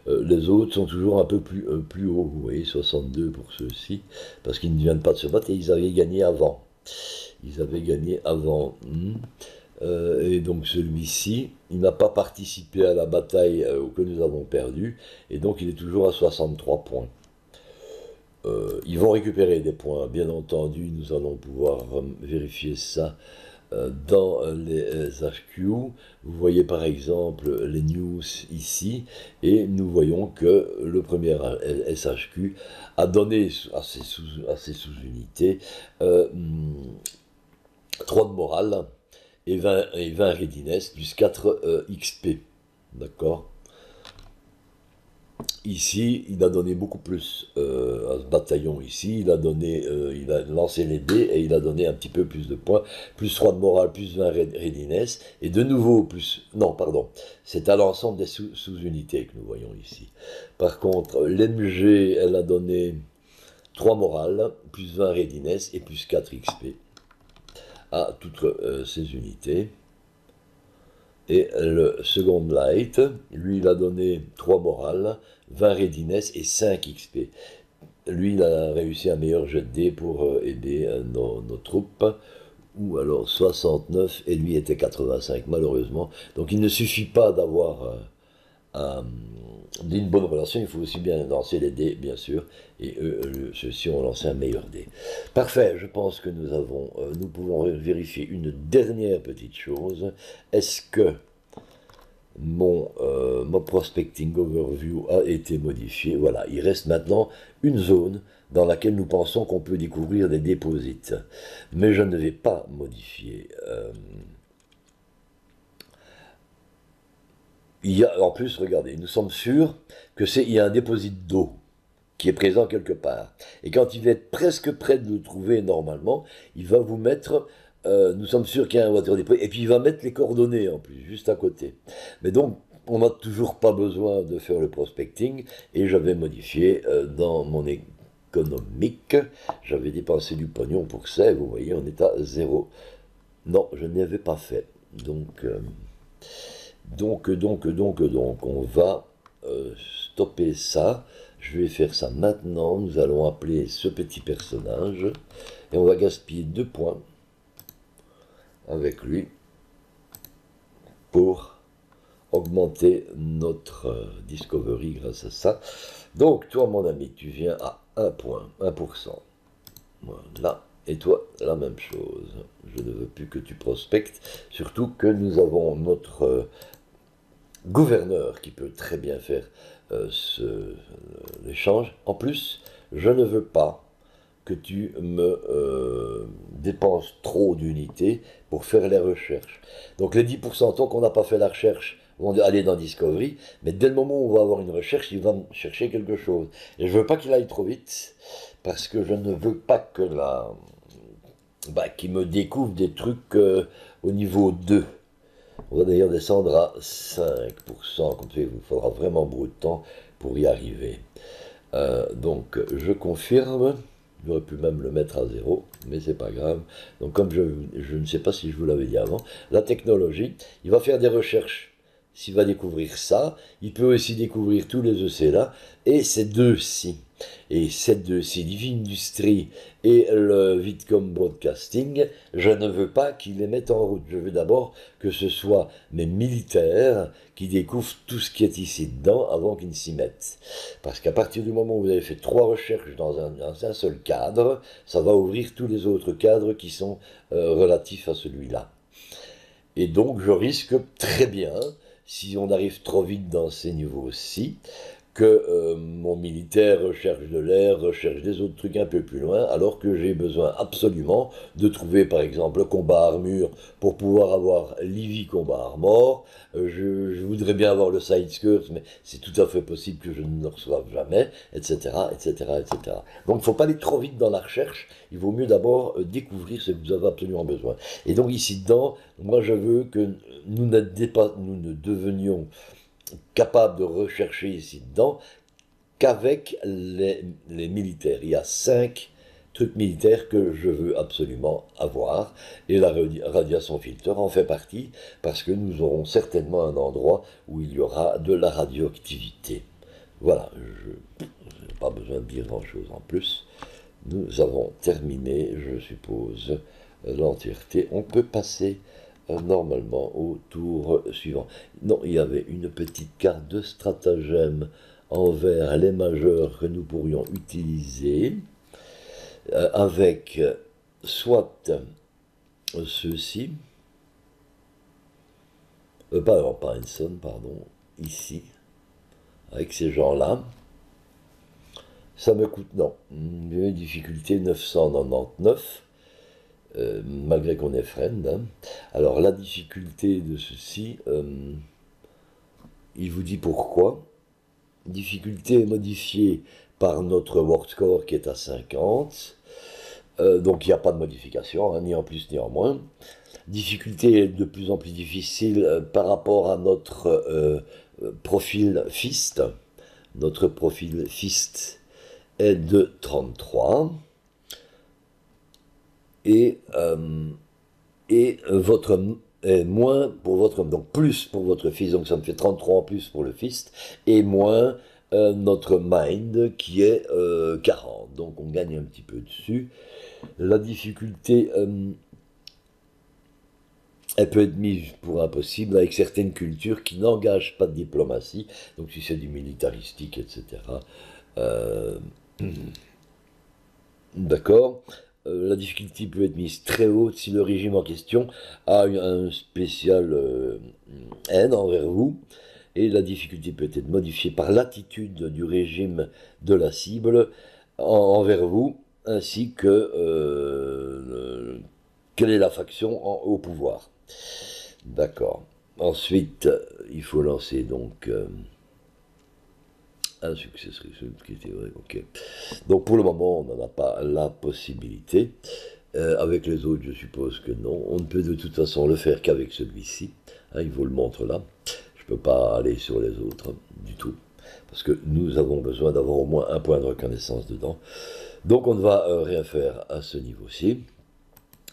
Euh, les autres sont toujours un peu plus, euh, hauts, vous voyez, 62 pour ceux-ci, parce qu'ils ne viennent pas de se battre et ils avaient gagné avant. Ils avaient gagné avant. Hmm. et donc celui-ci, il n'a pas participé à la bataille que nous avons perdue, et donc il est toujours à 63 points. ils vont récupérer des points, bien entendu, nous allons pouvoir vérifier ça dans les HQ, vous voyez par exemple les news ici, et nous voyons que le premier SHQ a donné à ses sous-unités 3 euh, de morale et 20, et 20 readiness plus 4 euh, XP. D'accord? Ici, il a donné beaucoup plus euh, à ce bataillon ici. Il a donné, euh, il a lancé les dés et il a donné un petit peu plus de points. Plus 3 de morale, plus 20 readiness. Et de nouveau, plus... Non, pardon. C'est à l'ensemble des sous-unités que nous voyons ici. Par contre, l'MG, elle a donné 3 morale, plus 20 readiness et plus 4 XP à toutes euh, ces unités. Et le second light, lui, il a donné 3 morales, 20 readiness et 5 XP. Lui, il a réussi un meilleur jet de dés pour euh, aider euh, nos, troupes, ou alors 69, et lui était 85, malheureusement. Donc il ne suffit pas d'avoir euh, une bonne relation, il faut aussi bien lancer les dés, bien sûr, et eux, ceux-ci ont lancé un meilleur dé. Parfait, je pense que nous avons, nous pouvons vérifier une dernière petite chose. Est-ce que mon, euh, mon prospecting overview a été modifié? Voilà, il reste maintenant une zone dans laquelle nous pensons qu'on peut découvrir des déposites. Mais je ne vais pas modifier. Euh, il y a, en plus, regardez, nous sommes sûrs que c'est il y a un déposit d'eau qui est présent quelque part. Et quand il va être presque prêt de le trouver normalement, il va vous mettre euh, nous sommes sûrs qu'il y a un water depot. Et puis il va mettre les coordonnées en plus, juste à côté. Mais donc, on n'a toujours pas besoin de faire le prospecting. Et j'avais modifié euh, dans mon économique. J'avais dépensé du pognon pour ça. vous voyez, on est à zéro. Non, je n'y avais pas fait. Donc, euh, donc, donc, donc, donc, on va stopper ça. Je vais faire ça maintenant. Nous allons appeler ce petit personnage. Et on va gaspiller deux points avec lui pour augmenter notre euh, discovery grâce à ça. Donc, toi, mon ami, tu viens à 1 point, 1%. Voilà. Et toi, la même chose. Je ne veux plus que tu prospectes, surtout que nous avons notre euh, gouverneur qui peut très bien faire euh, l'échange. En plus, je ne veux pas que tu me euh, dépenses trop d'unités pour faire les recherches. Donc les 10% tant qu'on n'a pas fait la recherche vont aller dans Discovery, mais dès le moment où on va avoir une recherche, il va chercher quelque chose. Et je veux pas qu'il aille trop vite, parce que je ne veux pas que la... Bah, qu'il me découvre des trucs euh, au niveau 2. On va d'ailleurs descendre à 5%, comme il vous faudra vraiment beaucoup de temps pour y arriver. Euh, donc je confirme. J'aurais pu même le mettre à zéro, mais c'est pas grave. Donc comme je, je ne sais pas si je vous l'avais dit avant, la technologie, il va faire des recherches s'il va découvrir ça, il peut aussi découvrir tous les EC là, et ces deux-ci. Et ces deux-ci, Industry et le Vidcom Broadcasting, je ne veux pas qu'ils les mettent en route. Je veux d'abord que ce soit mes militaires qui découvrent tout ce qui est ici dedans avant qu'ils ne s'y mettent. Parce qu'à partir du moment où vous avez fait trois recherches dans un, seul cadre, ça va ouvrir tous les autres cadres qui sont euh, relatifs à celui-là. Et donc je risque très bien si on arrive trop vite dans ces niveaux-ci, que euh, mon militaire recherche de l'air, recherche des autres trucs un peu plus loin, alors que j'ai besoin absolument de trouver par exemple le combat armure pour pouvoir avoir Livy combat armor. Euh, je, voudrais bien avoir le side skirt, mais c'est tout à fait possible que je ne le reçoive jamais, etc., etc., etc. Donc il ne faut pas aller trop vite dans la recherche, il vaut mieux d'abord euh, découvrir ce que vous avez absolument besoin. Et donc ici dedans, moi je veux que nous ne, nous ne devenions capable de rechercher ici dedans qu'avec les, militaires. Il y a cinq trucs militaires que je veux absolument avoir et la radiation filter en fait partie parce que nous aurons certainement un endroit où il y aura de la radioactivité. Voilà, je n'ai pas besoin de dire grand chose en plus. Nous avons terminé, je suppose, l'entièreté. On peut passer normalement au tour suivant. Non, il y avait une petite carte de stratagème envers les majeurs que nous pourrions utiliser euh, avec soit ceci, euh, pas, pardon, ici, avec ces gens-là. Ça me coûte, non, une difficulté 999 euh, malgré qu'on est friend. Hein. Alors la difficulté de ceci, euh, il vous dit pourquoi. Difficulté modifiée par notre word score qui est à 50. Euh, donc il n'y a pas de modification, hein, ni en plus ni en moins. Difficulté de plus en plus difficile par rapport à notre profil FIST. Notre profil FIST est de 33 et, euh, et votre moins pour votre donc plus pour votre fils donc ça me fait 33 en plus pour le fils et moins euh, notre mind qui est 40 euh, donc on gagne un petit peu dessus. La difficulté elle peut être mise pour impossible avec certaines cultures qui n'engagent pas de diplomatie. Donc si c'est du militaristique etc d'accord euh, la difficulté peut être mise très haute si le régime en question a un spécial euh, haine envers vous, et la difficulté peut être modifiée par l'attitude du régime de la cible envers vous, ainsi que euh, quelle est la faction au pouvoir. D'accord. Ensuite, il faut lancer donc un succès qui était vrai. Donc pour le moment, on n'en a pas la possibilité. Euh, avec les autres, je suppose que non. On ne peut de toute façon le faire qu'avec celui-ci. Hein, il vous le montre là. Je ne peux pas aller sur les autres du tout. Parce que nous avons besoin d'avoir au moins un point de reconnaissance dedans. Donc on ne va euh, rien faire à ce niveau-ci.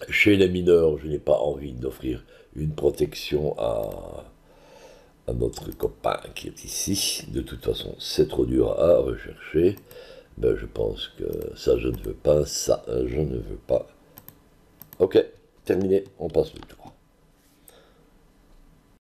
Chez les mineurs, je n'ai pas envie d'offrir une protection à, notre copain qui est ici. De toute façon, c'est trop dur à rechercher. Ben, je pense que ça, je ne veux pas. Ça, je ne veux pas. Ok, terminé. On passe le tour.